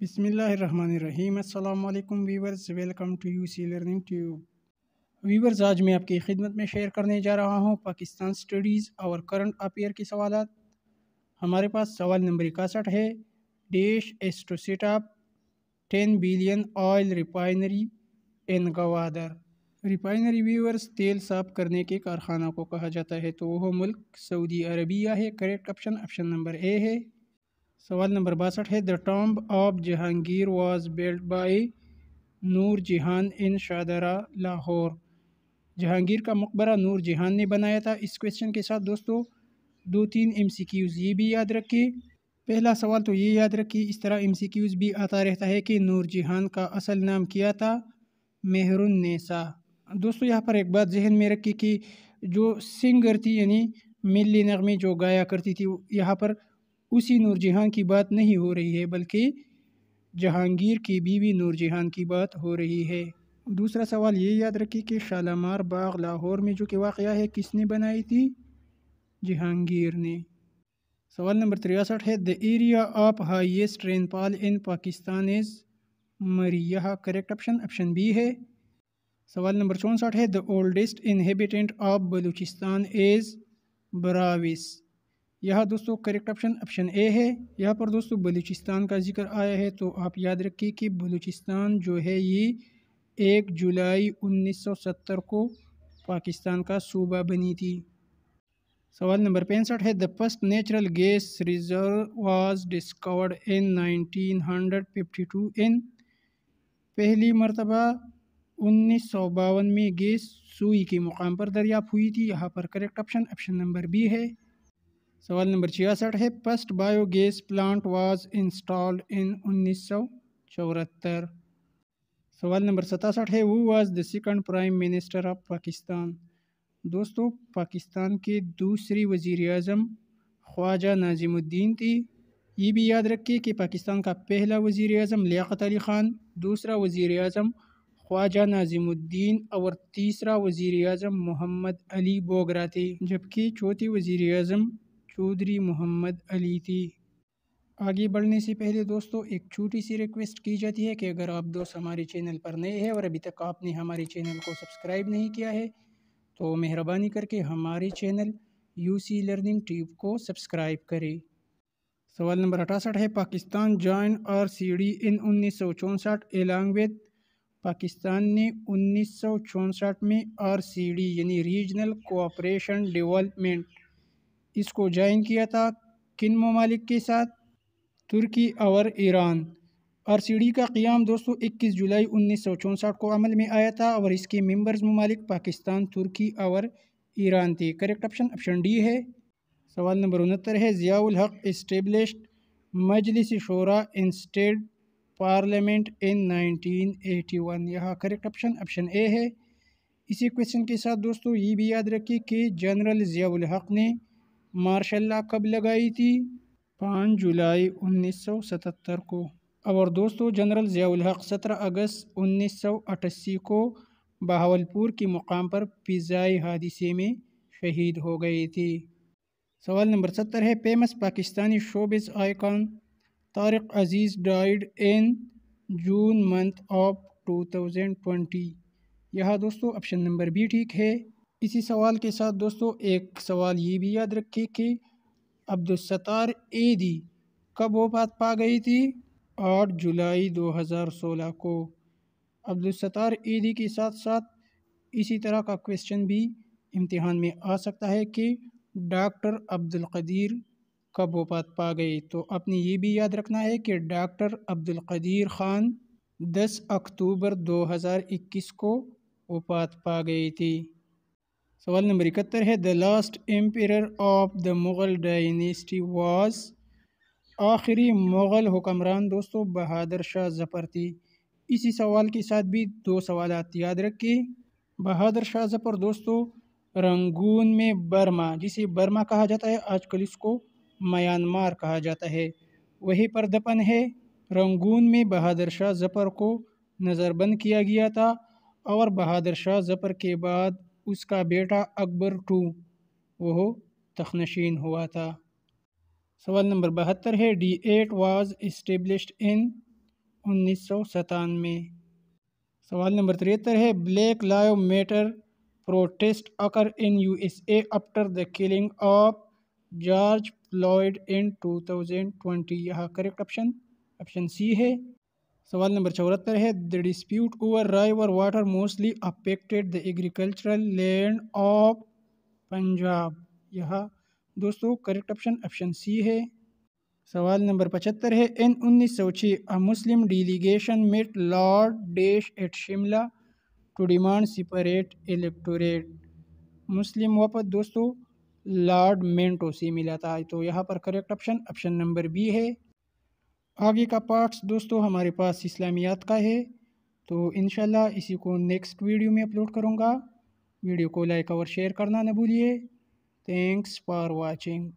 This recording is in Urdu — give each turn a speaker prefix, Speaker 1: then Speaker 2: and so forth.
Speaker 1: بسم اللہ الرحمن الرحیم۔ السلام علیکم viewers, welcome to U C learning tube. Viewers, آج میں آپ کی خدمت میں شیئر کرنے جا رہا ہوں پاکستان سٹڈیز اور کرنٹ اپیئر کے سوالات۔ ہمارے پاس سوال نمبر اکاسٹھ ہے۔ Dash is to set up ten billion oil refinery in Gwadar. Refinery viewers تیل صاف کرنے کے کارخانہ کو کہا جاتا ہے تو وہ ملک سعودی عربیہ ہے۔ Correct option option number A ہے۔ سوال نمبر باسٹھ ہے the tomb of Jahangir was built by Noor Jahan in Shahdara Lahore Jahangir کا مقبرہ نور جہان نے بنایا تھا۔ اس کوشچن کے ساتھ دوستو، دو تین ایم سی کیوز یہ بھی یاد رکھے پہلا سوال تو یہ یاد رکھیے اس طرح ایم سی کیوز بھی آتا رہتا ہے کہ نور جہان کا اصل نام کیا تھا؟ مہر النساء دوستو، یہاں پر ایک بات ذہن میں رکھی کہ جو سنگر تھی یعنی ملی نغمے جو گایا کرتی تھی یہاں پر اسی نور جہان کی بات نہیں ہو رہی ہے، بلکہ جہانگیر کی بیوی نور جہان کی بات ہو رہی ہے۔ دوسرا سوال یہ یاد رکھی کہ شالامار باغ لاہور میں جو کہ واقعہ ہے، کس نے بنائی تھی؟ جہانگیر نے۔ سوال نمبر تریاسٹھ ہے the area of highest rainfall in Pakistan is Murree correct option option B ہے۔ سوال نمبر چونسٹھ ہے the oldest inhabitant of Balochistan is Brahuis یہاں دوستو کریکٹ آپشن آپشن اے ہے۔ یہاں پر دوستو بلوچستان کا ذکر آیا ہے۔ تو آپ یاد رکھیے کہ بلوچستان جو ہے یہ ایک جولائی انیس سو ستر کو پاکستان کا صوبہ بنی تھی۔ سوال نمبر پینسٹھ ہے۔ The first natural gas reserve was discovered in nineteen hundred fifty two ان پہلی مرتبہ انیس سو باون میں گیس سوئی کے مقام پر دریافت ہوئی تھی۔ یہاں پر correct option option number B ہے۔ سوال نمبر چھیاسٹھ ہے first bio gas plant was installed in انیس سو چورہتر سوال نمبر ستاسٹھ ہے who was the second prime minister of Pakistan دوستو، پاکستان کے دوسری وزیر اعظم خواجہ ناظم الدین تھی۔ یہ بھی یاد رکھیے کہ پاکستان کا پہلا وزیر اعظم لیاقت علی خان، دوسرا وزیر اعظم خواجہ ناظم الدین اور تیسرا وزیر اعظم محمد علی بوگرا تھے۔ جبکہ چوتھی وزیر اعظم چودھری محمد علی تھی۔ آگے بڑھنے سے پہلے دوستو، ایک چھوٹی سی ریکویسٹ کی جاتی ہے کہ اگر آپ دوست ہمارے چینل پر نئے ہیں اور ابھی تک آپ نے ہمارے چینل کو سبسکرائب نہیں کیا ہے، تو مہربانی کر کے ہمارے channel U C learning tube کو سبسکرائب کرے سوال نمبر اٹھاسٹھ ہے، Pakistan join R C D in انیس سو چونسٹھ الانگ پاکستان نے انیس سو چونسٹھ میں آر سی ڈی یعنی ریجنل کوآپریشن ڈیولپمنٹ اس کو جوائن کیا تھا کن ممالک کے ساتھ؟ ترکی اور ایران۔ آر سی ڈی کا قیام دوستو اکیس جولائی انیس سو چونسٹھ کو عمل میں آیا تھا اور اس کے ممبرز ممالک پاکستان، ترکی اور ایران تھے۔ کریکٹ آپشن آپشن ڈی ہے۔ سوال نمبر انہتر ہے، ضیاء الحق established Majlis Shura instead parliament in nineteen eighty one. یہاں کریکٹ آپشن آپشن اے ہے۔ اسی کوشچن کے ساتھ دوستو یہ بھی یاد رکھیے کہ جنرل ضیاء الحق نے مارشاء اللہ کب لگائی تھی؟ پانچ جولائی انیس سو ستتر کو۔ اور دوستو، جنرل ضیاء الحق سترہ اگست انیس سو اٹھاسی کو بہاولپور کی مقام پر فضائی حادثے میں شہید ہو گئی تھی۔ سوال نمبر ستر ہے famous Pakistani showbiz icon Tariq Aziz died in June month of two thousand twenty یہاں دوستو، آپشن نمبر بھی ٹھیک ہے۔ اسی سوال کے ساتھ دوستو، ایک سوال یہ بھی یاد رکھے کہ عبدالستار ایدی کب وفات پا گئی تھی؟ آٹھ جولائی دو ہزار سولہ کو۔ عبدالستار ایدی کے ساتھ ساتھ اسی طرح کا کوشچن بھی امتحان میں آ سکتا ہے کہ ڈاکٹر عبدالقدیر کب وفات پا گئی تو اپنی یہ بھی یاد رکھنا ہے کہ ڈاکٹر عبدالقدیر خان دس اکتوبر دو ہزار اکیس کو وفات پا گئی تھی سوال نمبر اکہتر ہے the last emperor of the Mughal dynasty was آخری مغل حکمران دوستو بہادر شاہ ظفر تھی۔ اسی سوال کے ساتھ بھی دو سوالات یاد رکھیں۔ بہادر شاہ ظفر دوستو، رنگون میں برما، جسے برما کہا جاتا ہے، آج کل اس کو میانمار کہا جاتا ہے۔ وہی پر دپن ہے، رنگون میں بہادر شاہ ظفر کو نظر بند کیا گیا تھا اور بہادر شاہ ظفر کے بعد اس کا بیٹا اکبر ٹو وہ تخنشین ہوا تھا۔ سوال نمبر بہتر ہے، D eight was established in انیس سو ستانوے۔ سوال نمبر تریہتر ہے، black lives matter protest occur in U S A after the killing of George Floyd in two thousand twenty یہاں کریکٹ آپشن آپشن سی ہے۔ سوال نمبر چورہتر ہے the dispute over river water mostly affected the agricultural land of Punjab یہاں دوستو کریکٹ آپشن آپشن سی ہے۔ سوال نمبر پچہتر ہے، ان انیس سو چھ Muslim delegation met lord dash at Shimla to demand separate electorate مسلم وفد دوستو لارڈ مینٹو سے ملا تھا۔ تو یہاں پر correct option option number B ہے۔ آگے کا پارٹس دوستو ہمارے پاس اسلامیات کا ہے، تو انشاءاللہ اسی کو نیکسٹ ویڈیو میں اپلوڈ کروں گا۔ ویڈیو کو لائک اور شیئر کرنا نہ بھولیے۔ Thanks for watching